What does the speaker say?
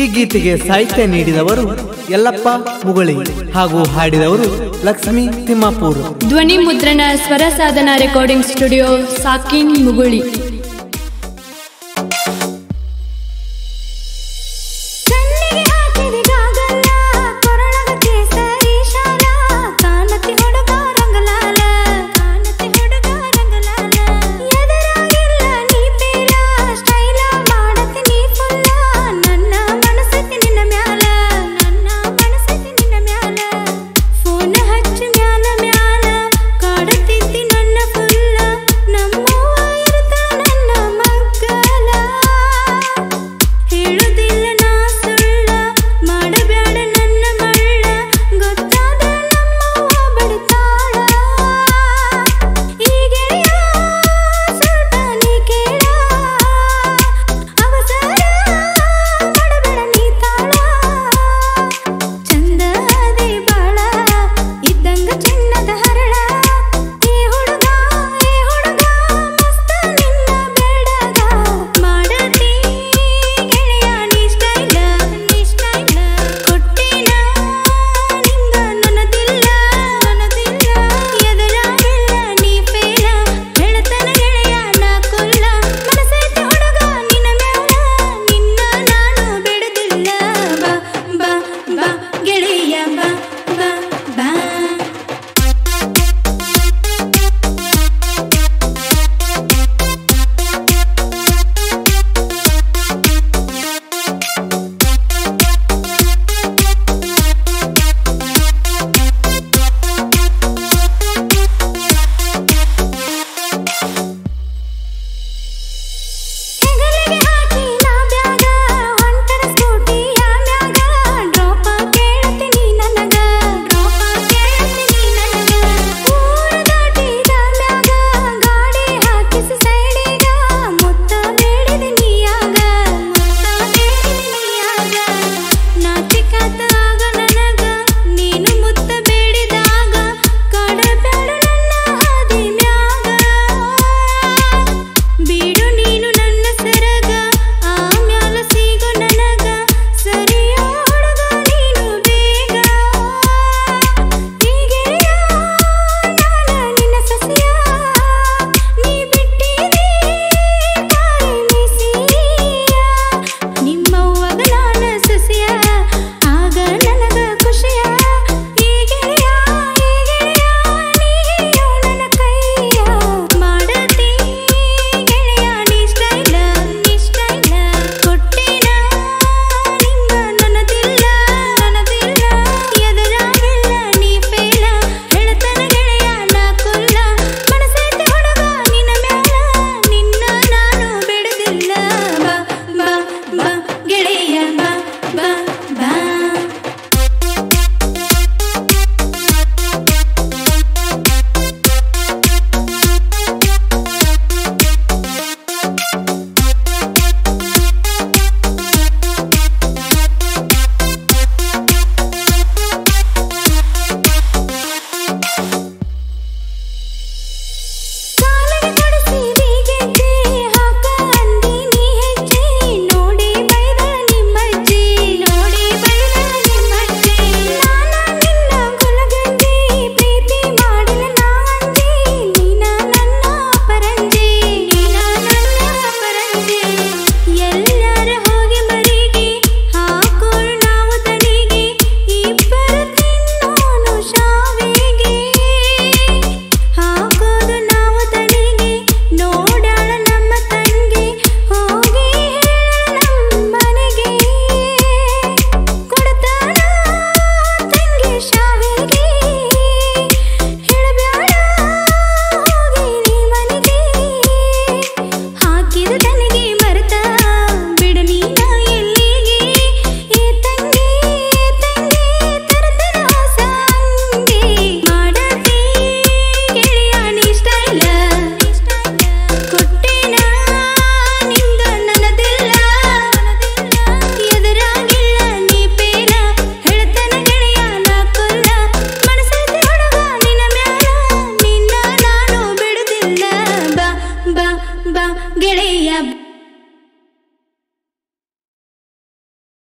ಈ ಗೀತೆಗೆ ಸಾಹಿತ್ಯ ನೀಡಿದವರು ಯಲ್ಲಪ್ಪ, ಮುಗುಳಿ ಹಾಗೂ ಹಾಡಿದವರು ಲಕ್ಷ್ಮಿ ತಿಮ್ಮಾಪೂರ್. ಧ್ವನಿ ಮುದ್ರಣ ಸ್ವರ ಸಾಧನ ರೆಕಾರ್ಡಿಂಗ್ ಸ್ಟುಡಿಯೋ ಸಾಕಿನ್ ಮುಗುಳಿ.